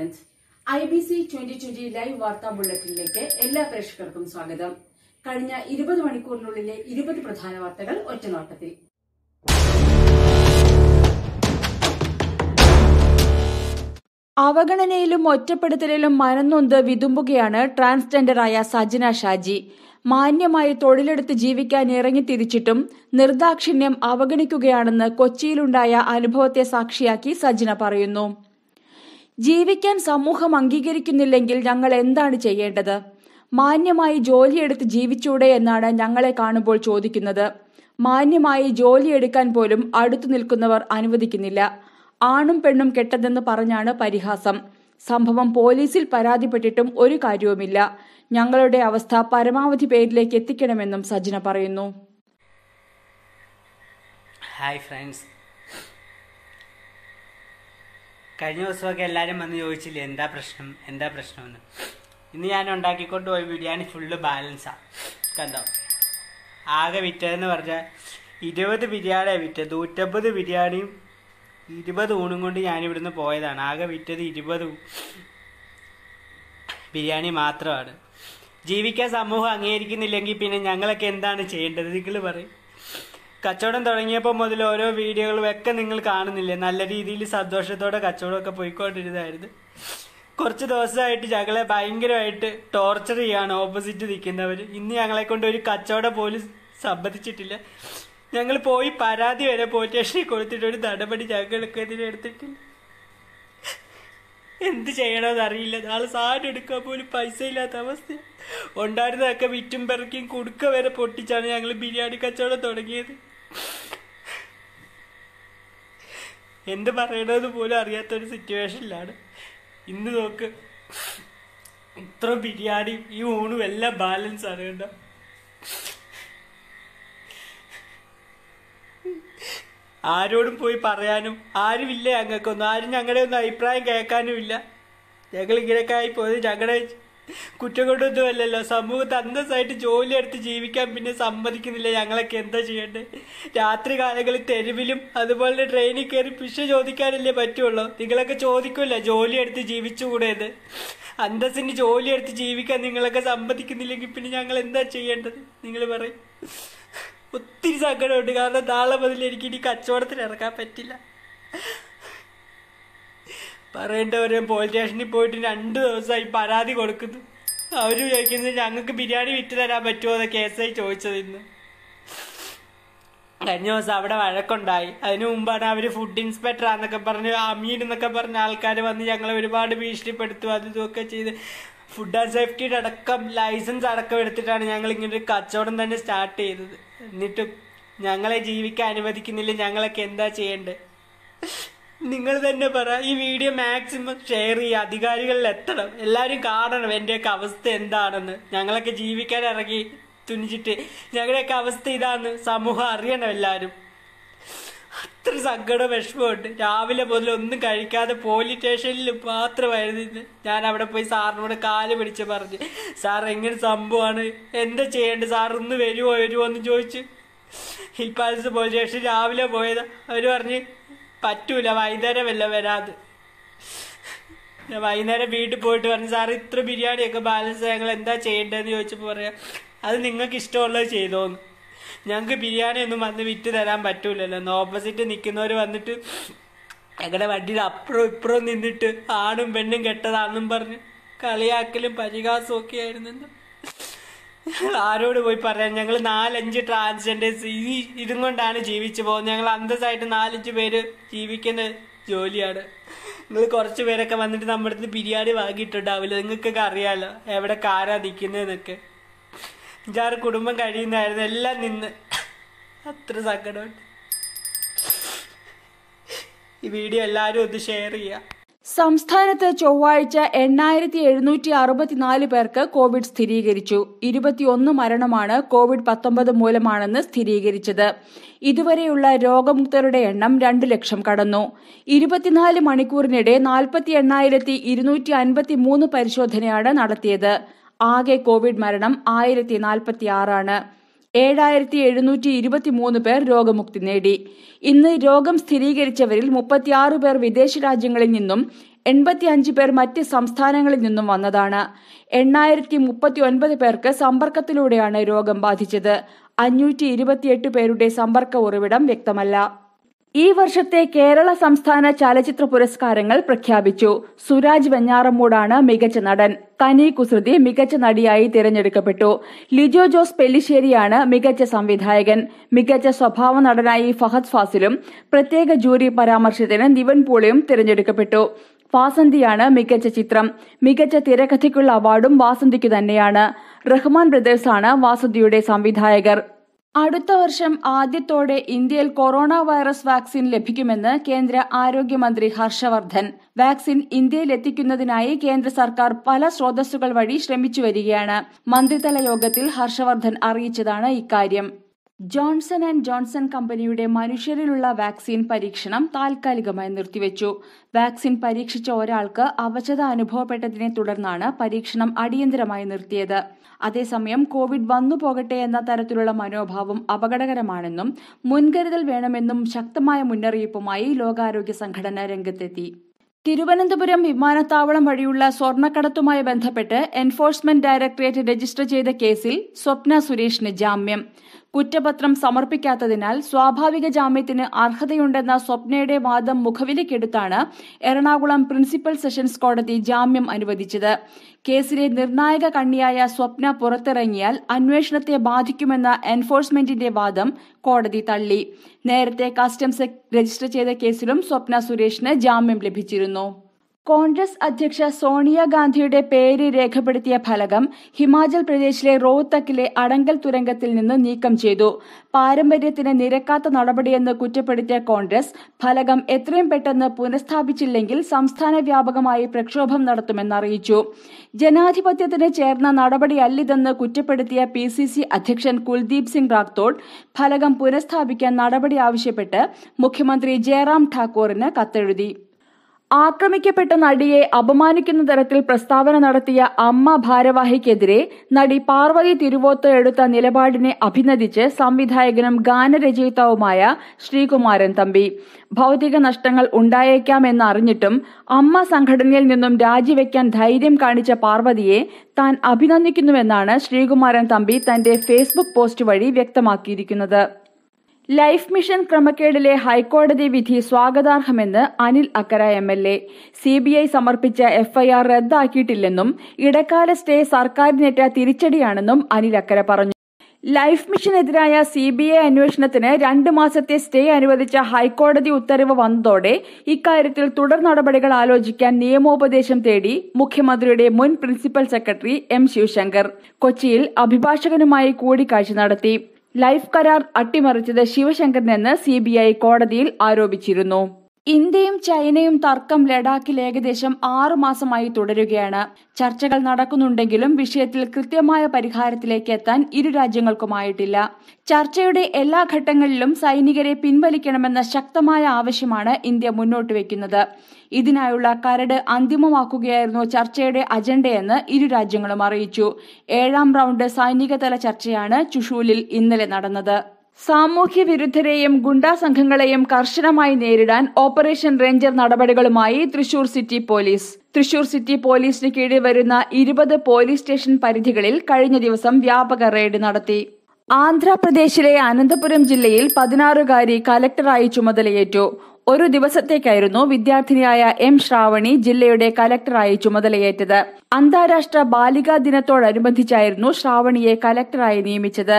Anand I B C twenty twenty live വാർത്താ ബുള്ളറ്റിനിലേക്ക് എല്ലാ പ്രേക്ഷകർക്കും സ്വാഗതം. കഴിഞ്ഞ ഇരുപത് മണിക്കൂറിനുള്ളിലെ ഇരുപത് പ്രധാന വാർത്തകൾ ഒറ്റനോട്ടത്തിൽ അവഗണനയിലും ഒറ്റപ്പെടുത്തലിലും മനന്നൊന്ത് വിതുമ്പുകയാണ് ട്രാൻസ്ജെൻഡറായ സജന ഷാജി. മാന്യമായി തൊഴിലെടുത്ത് ജീവിക്കാൻ ഇറങ്ങിത്തിരിച്ചിട്ടും നിർദാക്ഷിണ്യം അവഗണിക്കുകയാണെന്ന് കൊച്ചിയിലുണ്ടായ അനുഭവത്തെ സാക്ഷിയാക്കി സജന പറയുന്നു. ജീവിക്കാൻ സമൂഹം അംഗീകരിക്കുന്നില്ലെങ്കിൽ ഞങ്ങൾ എന്താണ് ചെയ്യേണ്ടത്? മാന്യമായി ജോലിയെടുത്ത് ജീവിച്ചൂടെ എന്നാണ് ഞങ്ങളെ കാണുമ്പോൾ ചോദിക്കുന്നത്. മാന്യമായി ജോലിയെടുക്കാൻ പോലും അടുത്തു നിൽക്കുന്നവർ അനുവദിക്കുന്നില്ല. ആണും പെണ്ണും കെട്ടതെന്ന് പറഞ്ഞാണ് പരിഹാസം. സംഭവം പോലീസിൽ പരാതിപ്പെട്ടിട്ടും ഒരു കാര്യവുമില്ല. ഞങ്ങളുടെ അവസ്ഥ പരമാവധി പേരിലേക്ക് എത്തിക്കണമെന്നും സജ്ജന പറയുന്നു. ഹായ് ഫ്രണ്ട്സ് കഴിഞ്ഞ ദിവസമൊക്കെ എല്ലാവരും വന്ന് ചോദിച്ചില്ലേ എന്താ പ്രശ്നം എന്താ പ്രശ്നമെന്ന്? ഇന്ന് ഞാൻ ഉണ്ടാക്കിക്കൊണ്ട് പോയ ബിരിയാണി ഫുള്ള് ബാലൻസാണ് കണ്ടോ? ആകെ വിറ്റതെന്ന് പറഞ്ഞാൽ ഇരുപത് ബിരിയാണിയാണ് വിറ്റത്. നൂറ്റമ്പത് ബിരിയാണിയും ഇരുപത് ഊണും കൊണ്ട് ഞാനിവിടുന്ന് പോയതാണ്. ആകെ വിറ്റത് ഇരുപത് ബിരിയാണി മാത്രമാണ്. ജീവിക്കാൻ സമൂഹം അംഗീകരിക്കുന്നില്ലെങ്കിൽ പിന്നെ ഞങ്ങളൊക്കെ എന്താണ് ചെയ്യേണ്ടത്? നിങ്ങൾ പറയും. കച്ചവടം തുടങ്ങിയപ്പോൾ മുതൽ ഓരോ വീഡിയോകളും ഒക്കെ നിങ്ങൾ കാണുന്നില്ലേ? നല്ല രീതിയിൽ സന്തോഷത്തോടെ കച്ചവടമൊക്കെ പോയിക്കൊണ്ടിരുന്നതായിരുന്നു. കുറച്ച് ദിവസമായിട്ട് ഞങ്ങളെ ഭയങ്കരമായിട്ട് ടോർച്ചർ ചെയ്യാണ് ഓപ്പോസിറ്റ് നിൽക്കുന്നവർ ഇന്ന് ഞങ്ങളെ കൊണ്ട് ഒരു കച്ചവടം പോലും സംബന്ധിച്ചിട്ടില്ല. ഞങ്ങൾ പോയി പരാതി വരെ പോലീസ് സ്റ്റേഷനിൽ കൊടുത്തിട്ട് ഒരു നടപടി ഞങ്ങൾക്ക് എതിരെ എടുത്തിട്ടില്ല എന്ത് ചെയ്യണമെന്ന് അറിയില്ല. നാളെ സാധനം എടുക്കാൻ പോലും പൈസ ഇല്ലാത്ത അവസ്ഥ. ഉണ്ടായിരുന്നതൊക്കെ വിറ്റും പെറുക്കിയും കുടുക്ക വരെ പൊട്ടിച്ചാണ് ഞങ്ങൾ ബിരിയാണി കച്ചവടം തുടങ്ങിയത്. എന്ത് പറയണത് പോലും അറിയാത്തൊരു സിറ്റുവേഷനിലാണ് ഇന്ന് നോക്ക് ഇത്ര ബിരിയാണി ഈ ഊണും എല്ലാം ബാലൻസ് ആണ് ആരോടും പോയി പറയാനും ആരുമില്ല ഞങ്ങൾക്കൊന്നും. ആരും ഞങ്ങളുടെ ഒന്നും അഭിപ്രായം കേൾക്കാനും ഇല്ല ഞങ്ങൾ ഇങ്ങനെയൊക്കെ ആയി പോയത് ഞങ്ങളുടെ കുറ്റം കൊണ്ടൊന്നും അല്ലല്ലോ സമൂഹത്ത് അന്തസ്സായിട്ട് ജോലി എടുത്ത് ജീവിക്കാൻ പിന്നെ സമ്മതിക്കുന്നില്ല. ഞങ്ങളൊക്കെ എന്താ ചെയ്യേണ്ടത് രാത്രി കാലങ്ങളിൽ തെരുവിലും അതുപോലെ ട്രെയിനിൽ കയറി പിശ ചോദിക്കാനല്ലേ പറ്റുള്ളൂ. നിങ്ങളൊക്കെ ചോദിക്കുമല്ലോ ജോലി എടുത്ത് ജീവിച്ചുകൂടേത് അന്തസ്സിന് ജോലി എടുത്ത് ജീവിക്കാൻ നിങ്ങളൊക്കെ സമ്മതിക്കുന്നില്ലെങ്കിൽ പിന്നെ ഞങ്ങൾ എന്താ ചെയ്യേണ്ടത്? നിങ്ങൾ പറയും. ഒത്തിരി സങ്കടമുണ്ട്. കാരണം നാളെ മുതൽ എനിക്ക് ഇനി കച്ചവടത്തിന് ഇറക്കാൻ പറ്റില്ല. പറയേണ്ടവരെ പോലീസ് സ്റ്റേഷനിൽ പോയിട്ട് രണ്ട് ദിവസമായി പരാതി കൊടുക്കുന്നു. അവർ ചോദിക്കുന്നത് ഞങ്ങൾക്ക് ബിരിയാണി വിറ്റ് തരാൻ പറ്റുമോ എന്ന് കേസായി ചോദിച്ചത് ഇന്ന്. കഴിഞ്ഞ ദിവസം അവിടെ വഴക്കുണ്ടായി. അതിനു മുമ്പാണ് അവർ ഫുഡ് ഇൻസ്പെക്ടർ ആന്നൊക്കെ പറഞ്ഞ് അമീൻ എന്നൊക്കെ പറഞ്ഞ ആൾക്കാർ വന്ന് ഞങ്ങളെ ഒരുപാട് ഭീഷണിപ്പെടുത്തും അത് ഇതൊക്കെ ചെയ്ത്. ഫുഡ് ആൻഡ് സേഫ്റ്റിയുടെ അടക്കം ലൈസൻസ് അടക്കം എടുത്തിട്ടാണ് ഞങ്ങൾ ഇങ്ങനെ ഒരു കച്ചവടം തന്നെ സ്റ്റാർട്ട് ചെയ്തത്. എന്നിട്ടും ഞങ്ങളെ ജീവിക്കാൻ അനുവദിക്കുന്നില്ല ഞങ്ങളൊക്കെ എന്താ ചെയ്യേണ്ടത്? നിങ്ങൾ തന്നെ പറ ഈ വീഡിയോ മാക്സിമം ഷെയർ ചെയ്യുക അധികാരികളിൽ എത്തണം എല്ലാവരും കാണണം എന്റെയൊക്കെ അവസ്ഥ എന്താണെന്ന്. ഞങ്ങളൊക്കെ ജീവിക്കാൻ ഇറങ്ങി തുനിച്ചിട്ട് ഞങ്ങളുടെയൊക്കെ അവസ്ഥ ഇതാന്ന് സമൂഹം അറിയണം എല്ലാവരും അത്ര സങ്കടം വിഷമമുണ്ട് രാവിലെ മുതൽ ഒന്നും കഴിക്കാതെ പോലീസ് സ്റ്റേഷനിൽ മാത്രമായിരുന്നു ഇന്ന്. ഞാൻ അവിടെ പോയി സാറിനോട് കാൽ പിടിച്ച് പറഞ്ഞ് സാർ എങ്ങനെ സംഭവമാണ്. എന്താ ചെയ്യേണ്ടത്? സാർ ഒന്ന് വരുമോ വരുമോ എന്ന് ചോദിച്ച്. ഹിൽ പാലസ് സ്റ്റേഷൻ രാവിലെ പോയതാ. അവർ പറഞ്ഞ് പറ്റൂല വൈകുന്നേരം വല്ല വരാത്. വൈകുന്നേരം വീട്ടിൽ പോയിട്ട് പറഞ്ഞു സാർ ഇത്ര ബിരിയാണിയൊക്കെ ബാലൻസ് ഞങ്ങൾ എന്താ ചെയ്യേണ്ടതെന്ന് ചോദിച്ചപ്പോൾ പറയാം അത് നിങ്ങൾക്ക് ഇഷ്ടമുള്ളത് ചെയ്തോന്ന്. ഞങ്ങൾക്ക് ബിരിയാണി ഒന്നും വന്ന് വിറ്റ് തരാൻ പറ്റൂലല്ലോ. എന്ന് ഓപ്പോസിറ്റ് നിൽക്കുന്നവർ വന്നിട്ട് ഞങ്ങളുടെ വണ്ടിയിൽ അപ്പുറം ഇപ്പുറം നിന്നിട്ട് ആണും പെണ്ണും കെട്ടതാണെന്നും പറഞ്ഞ് കളിയാക്കലും പരിഹാസമൊക്കെ ആയിരുന്നു ആരോട് പോയി പറയാൻ? ഞങ്ങൾ നാലഞ്ച് ട്രാൻസ്ജെൻഡേഴ്സ് ഈ ഇതും കൊണ്ടാണ് ജീവിച്ചു പോകുന്നത്. ഞങ്ങൾ അന്തസ്സായിട്ട് നാലഞ്ച് പേര് ജീവിക്കുന്ന ജോലിയാണ്. നിങ്ങൾ കുറച്ച് പേരൊക്കെ വന്നിട്ട് നമ്മുടെ അടുത്ത് ബിരിയാണി വാങ്ങിയിട്ടുണ്ടാവില്ല. നിങ്ങൾക്കൊക്കെ അറിയാലോ എവിടെ കാരാ നിൽക്കുന്നതെന്നൊക്കെ അഞ്ചാറ് കുടുംബം കഴിയുന്നതായിരുന്നു. എല്ലാം നിന്ന് അത്ര സങ്കടമുണ്ട്. ഈ വീഡിയോ എല്ലാവരും ഒന്ന് ഷെയർ ചെയ്യുക സംസ്ഥാനത്ത് ചൊവ്വാഴ്ച എണ്ണായിരത്തി എഴുന്നൂറ്റി അറുപത്തിനാല് പേർക്ക് കോവിഡ് സ്ഥിരീകരിച്ചു. ഇരുപത്തിയൊന്ന് മരണമാണ് കോവിഡ് പത്തൊമ്പത് മൂലമാണെന്ന് സ്ഥിരീകരിച്ചത്. ഇതുവരെയുള്ള രോഗമുക്തരുടെ എണ്ണം രണ്ട് ലക്ഷം കടന്നു. ഇരുപത്തിനാല് മണിക്കൂറിനിടെ നാൽപ്പത്തി എണ്ണായിരത്തി ഇരുന്നൂറ്റി അൻപത്തി മൂന്ന് പരിശോധനയാണ് നടത്തിയത്. ആകെ കോവിഡ് മരണം ആയിരത്തി നാൽപ്പത്തി ആറാണ് ഏഴായിരത്തി എഴുന്നൂറ്റി ഇരുപത്തിമൂന്ന് പേർ രോഗമുക്തി നേടി. ഇന്ന് രോഗം സ്ഥിരീകരിച്ചവരിൽ മുപ്പത്തിയാറ് പേർ വിദേശ രാജ്യങ്ങളിൽ നിന്നും എൺപത്തിയഞ്ച് പേർ മറ്റ് സംസ്ഥാനങ്ങളിൽ നിന്നും വന്നതാണ്. എണ്ണായിരത്തി മുപ്പത്തി ഒൻപത് പേർക്ക് സമ്പർക്കത്തിലൂടെയാണ് രോഗം ബാധിച്ചത്. അഞ്ഞൂറ്റി ഇരുപത്തിയെട്ട് പേരുടെ സമ്പർക്ക ഉറവിടം വ്യക്തമല്ല. ഈ വർഷത്തെ കേരള സംസ്ഥാന ചലച്ചിത്ര പുരസ്കാരങ്ങൾ പ്രഖ്യാപിച്ചു. സുരാജ് വെഞ്ഞാറമ്മൂടാണ് മികച്ച നടൻ. കനി കുസൃതി മികച്ച നടിയായി തിരഞ്ഞെടുക്കപ്പെട്ടു. ലിജോ ജോസ് പെല്ലിശ്ശേരിയാണ് മികച്ച സംവിധായകൻ. മികച്ച സ്വഭാവ നടനായി ഫഹദ് ഫാസിലും പ്രത്യേക ജൂറി പരാമർശത്തിന് നിവൻ പോളിയും തിരഞ്ഞെടുക്കപ്പെട്ടു. വാസന്തിയാണ് മികച്ച ചിത്രം. മികച്ച തിരക്കഥയ്ക്കുള്ള അവാർഡും വാസന്തിക്കു തന്നെയാണ്. റഹ്മാൻ ബ്രദേഴ്സാണ് വാസന്തിയുടെ സംവിധായകർ. അടുത്ത വർഷം ആദ്യത്തോടെ ഇന്ത്യയിൽ കൊറോണ വൈറസ് വാക്സിൻ ലഭിക്കുമെന്ന് കേന്ദ്ര ആരോഗ്യമന്ത്രി ഹർഷവർദ്ധൻ. വാക്സിൻ ഇന്ത്യയിൽ എത്തിക്കുന്നതിനായി കേന്ദ്ര സർക്കാർ പല സ്രോതസ്സുകൾ വഴി ശ്രമിച്ചു വരികയാണ് മന്ത്രിതല യോഗത്തിൽ ഹർഷവർദ്ധൻ അറിയിച്ചതാണ് ഇക്കാര്യം. ജോൺസൺ ആൻഡ് ജോൺസൺ കമ്പനിയുടെ മനുഷ്യരിലുള്ള വാക്സിൻ പരീക്ഷണം താൽക്കാലികമായി നിർത്തിവെച്ചു. വാക്സിൻ പരീക്ഷിച്ച ഒരാൾക്ക് അവശത അനുഭവപ്പെട്ടതിനെ തുടർന്നാണ് പരീക്ഷണം അടിയന്തരമായി നിർത്തിയത്. അതേസമയം കോവിഡ് വന്നു പോകട്ടെ എന്ന തരത്തിലുള്ള മനോഭാവം അപകടകരമാണെന്നും മുൻകരുതൽ വേണമെന്നും ശക്തമായ മുന്നറിയിപ്പുമായി ലോകാരോഗ്യ സംഘടന രംഗത്തെത്തി. തിരുവനന്തപുരം വിമാനത്താവളം വഴിയുള്ള സ്വർണക്കടത്തുമായി ബന്ധപ്പെട്ട് എൻഫോഴ്സ്മെന്റ് ഡയറക്ടറേറ്റ് രജിസ്റ്റർ ചെയ്ത കേസിൽ സ്വപ്ന സുരേഷിന് ജാമ്യം. കുറ്റപത്രം സമർപ്പിക്കാത്തതിനാൽ സ്വാഭാവിക ജാമ്യത്തിന് അർഹതയുണ്ടെന്ന സ്വപ്നയുടെ വാദം മുഖവിലക്കെടുത്താണ് എറണാകുളം പ്രിൻസിപ്പൽ സെഷൻസ് കോടതി ജാമ്യം അനുവദിച്ചത്. കേസിലെ നിർണായക കണ്ണിയായ സ്വപ്ന പുറത്തിറങ്ങിയാൽ അന്വേഷണത്തെ ബാധിക്കുമെന്ന എൻഫോഴ്സ്മെന്റിന്റെ വാദം കോടതി തള്ളി. നേരത്തെ കസ്റ്റംസ് രജിസ്റ്റർ ചെയ്ത കേസിലും സ്വപ്ന സുരേഷിന് ജാമ്യം ലഭിച്ചിരുന്നു. കോൺഗ്രസ് അധ്യക്ഷ സോണിയാഗാന്ധിയുടെ പേര് രേഖപ്പെടുത്തിയ ഫലകം ഹിമാചൽ പ്രദേശിലെ റോഹ്തക്കിലെ അടങ്കൽ തുരങ്കത്തിൽ നിന്ന് നീക്കം ചെയ്തു. പാരമ്പര്യത്തിന് നിരക്കാത്ത നടപടിയെന്ന് കുറ്റപ്പെടുത്തിയ കോൺഗ്രസ് ഫലകം എത്രയും പെട്ടെന്ന് പുനഃസ്ഥാപിച്ചില്ലെങ്കിൽ സംസ്ഥാന വ്യാപകമായി പ്രക്ഷോഭം നടത്തുമെന്നറിയിച്ചു ജനാധിപത്യത്തിന് ചേർന്ന നടപടിയല്ലിതെന്ന് കുറ്റപ്പെടുത്തിയ പി സി സി അധ്യക്ഷൻ കുൽദീപ് സിംഗ് റാത്തോഡ് ഫലകം പുനഃസ്ഥാപിക്കാൻ നടപടി ആവശ്യപ്പെട്ട് മുഖ്യമന്ത്രി ജയറാം ഠാക്കൂറിന് കത്തെഴുതി. ആക്രമിക്കപ്പെട്ട നടിയെ അപമാനിക്കുന്ന തരത്തിൽ പ്രസ്താവന നടത്തിയ അമ്മ ഭാരവാഹിക്കെതിരെ നടി പാർവതി തിരുവോത്ത് എടുത്ത നിലപാടിനെ അഭിനന്ദിച്ച് സംവിധായകനും ഗാനരചയിതാവുമായ ശ്രീകുമാരൻ തമ്പി. ഭൗതിക നഷ്ടങ്ങൾ ഉണ്ടായേക്കാമെന്നറിഞ്ഞിട്ടും അമ്മ സംഘടനയിൽ നിന്നും രാജിവെക്കാൻ ധൈര്യം കാണിച്ച പാർവതിയെ താൻ അഭിനന്ദിക്കുന്നുവെന്നാണ് ശ്രീകുമാരൻ തമ്പി തന്റെ ഫേസ്ബുക്ക് പോസ്റ്റ് വഴി വ്യക്തമാക്കിയിരിക്കുന്നത്. ലൈഫ് മിഷൻ ക്രമക്കേടിലെ ഹൈക്കോടതി വിധി സ്വാഗതാർഹമെന്ന് Anil Akkara M L A. C B I സമർപ്പിച്ച എഫ്ഐആർ റദ്ദാക്കിയിട്ടില്ലെന്നും ഇടക്കാല സ്റ്റേ സർക്കാരിനേറ്റ തിരിച്ചടിയാണെന്നും അനിൽ അക്കര പറഞ്ഞു. ലൈഫ് മിഷനെതിരായ സി ബി ഐ അന്വേഷണത്തിന് രണ്ട് മാസത്തെ സ്റ്റേ അനുവദിച്ച ഹൈക്കോടതി ഉത്തരവ് വന്നതോടെ ഇക്കാര്യത്തിൽ തുടർ നടപടികൾ ആലോചിക്കാൻ നിയമോപദേശം തേടി മുഖ്യമന്ത്രിയുടെ മുൻ പ്രിൻസിപ്പൽ സെക്രട്ടറി എം ശിവശങ്കർ കൊച്ചിയിൽ അഭിഭാഷകനുമായി കൂടിക്കാഴ്ച നടത്തി. ലൈഫ് കരാർ അട്ടിമറിച്ചത് ശിവശങ്കറിനെന്ന് സി കോടതിയിൽ ആരോപിച്ചിരുന്നു. ഇന്ത്യയും ചൈനയും തർക്കം ലഡാക്കിൽ ഏകദേശം ആറു മാസമായി തുടരുകയാണ്. ചർച്ചകൾ നടക്കുന്നുണ്ടെങ്കിലും വിഷയത്തിൽ കൃത്യമായ പരിഹാരത്തിലേക്ക് എത്താൻ ഇരു രാജ്യങ്ങൾക്കുമായിട്ടില്ല. ചർച്ചയുടെ എല്ലാ ഘട്ടങ്ങളിലും സൈനികരെ പിൻവലിക്കണമെന്ന ശക്തമായ ആവശ്യമാണ് ഇന്ത്യ മുന്നോട്ട് വയ്ക്കുന്നത് ഇതിനായുള്ള കരട് അന്തിമമാക്കുകയായിരുന്നു ചർച്ചയുടെ അജണ്ടയെന്ന് ഇരു രാജ്യങ്ങളും അറിയിച്ചു. ഏഴാം റൌണ്ട് സൈനികതല ചർച്ചയാണ് ചുഷൂലിൽ ഇന്നലെ നടന്നത്. സാമൂഹ്യ വിരുദ്ധരെയും ഗുണ്ടാ സംഘങ്ങളെയും കർശനമായി നേരിടാൻ ഓപ്പറേഷൻ റേഞ്ചർ നടപടികളുമായി Thrissur city police. Thrissur city പോലീസിന് കീഴിൽ വരുന്ന ഇരുപത് പോലീസ് സ്റ്റേഷൻ പരിധികളിൽ കഴിഞ്ഞ ദിവസം വ്യാപക റെയ്ഡ് നടത്തി. ആന്ധ്രാപ്രദേശിലെ അനന്തപുരം ജില്ലയിൽ പതിനാറുകാരി കലക്ടറായി ചുമതലയേറ്റു. ഒരു ദിവസത്തേക്കായിരുന്നു വിദ്യാർത്ഥിനിയായ എം ശ്രാവണി ജില്ലയുടെ കലക്ടറായി ചുമതലയേറ്റത്. അന്താരാഷ്ട്ര ബാലികാ ദിനത്തോടനുബന്ധിച്ചായിരുന്നു ശ്രാവണിയെ കലക്ടറായി നിയമിച്ചത്.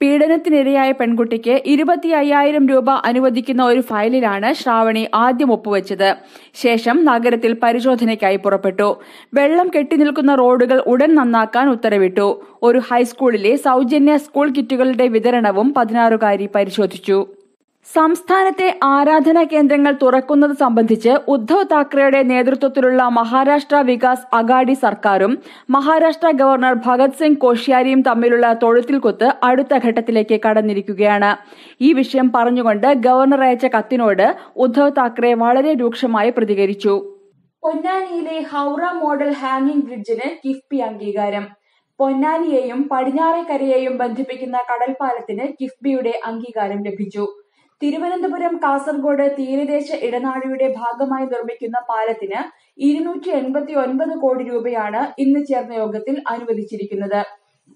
പീഡനത്തിനിരയായ പെൺകുട്ടിക്ക് ഇരുപത്തി അയ്യായിരം രൂപ അനുവദിക്കുന്ന ഒരു ഫയലിലാണ് ശ്രാവണി ആദ്യം ഒപ്പുവെച്ചത്. ശേഷം നഗരത്തിൽ പരിശോധനയ്ക്കായി പുറപ്പെട്ടു. വെള്ളം കെട്ടിനിൽക്കുന്ന റോഡുകൾ ഉടൻ നന്നാക്കാൻ ഉത്തരവിട്ടു. ഒരു ഹൈസ്കൂളിലെ സൗജന്യ സ്കൂൾ കിറ്റുകളുടെ വിതരണവും പതിനാറുകാരി പരിശോധിച്ചു. സംസ്ഥാനത്തെ ആരാധനാ കേന്ദ്രങ്ങൾ തുറക്കുന്നത് സംബന്ധിച്ച് ഉദ്ധവ് താക്കറെയുടെ നേതൃത്വത്തിലുള്ള മഹാരാഷ്ട്ര വികാസ് അഗാഡി സർക്കാരും മഹാരാഷ്ട്ര ഗവർണർ ഭഗത് സിംഗ് കോഷ്യാരിയും തമ്മിലുള്ള തൊഴുത്തിൽ കുത്ത് അടുത്ത ഘട്ടത്തിലേക്ക് കടന്നിരിക്കുകയാണ്. ഈ വിഷയം പറഞ്ഞുകൊണ്ട് ഗവർണർ അയച്ച കത്തിനോട് ഉദ്ധവ് താക്കറെ വളരെ രൂക്ഷമായി പ്രതികരിച്ചു. പൊന്നാനിയിലെ ഹൗറ മോഡൽ ഹാങ്ങിംഗ് ബ്രിഡ്ജിന് കിഫ്ബി അംഗീകാരം. പൊന്നാനിയെയും പടിഞ്ഞാറേക്കരയെയും ബന്ധിപ്പിക്കുന്ന കടൽപ്പാലത്തിന് കിഫ്ബിയുടെ അംഗീകാരം ലഭിച്ചു. തിരുവനന്തപുരം കാസർഗോഡ് തീരദേശ ഇടനാഴിയുടെ ഭാഗമായി നിർമ്മിക്കുന്ന പാലത്തിന് ഇരുന്നൂറ്റി എൺപത്തി ഒൻപത് കോടി രൂപയാണ് ഇന്ന് ചേർന്ന യോഗത്തിൽ അനുവദിച്ചിരിക്കുന്നത്.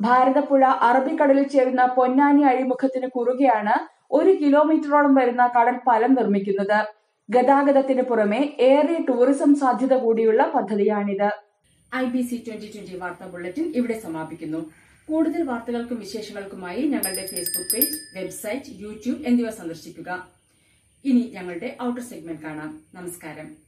ഭാരതപ്പുഴ അറബിക്കടലിൽ ചേരുന്ന പൊന്നാനി അഴിമുഖത്തിന് കുറുകെയാണ് ഒരു കിലോമീറ്ററോളം വരുന്ന കടൽ പാലം നിർമ്മിക്കുന്നത്. ഗതാഗതത്തിന് പുറമെ ഏറെ ടൂറിസം സാധ്യത കൂടിയുള്ള പദ്ധതിയാണിത്. I B C twenty twenty വാർത്താ ബുള്ളറ്റിൻ ഇവിടെ സമാപിക്കുന്നു. കൂടുതൽ വാർത്തകൾക്കും വിശേഷങ്ങൾക്കുമായി ഞങ്ങളുടെ ഫേസ്ബുക്ക് പേജ് വെബ്സൈറ്റ് യൂട്യൂബ് എന്നിവ സന്ദർശിക്കുക. ഇനി ഞങ്ങളുടെ ഔട്ടർ സെഗ്മെന്റ് കാണാം. നമസ്കാരം.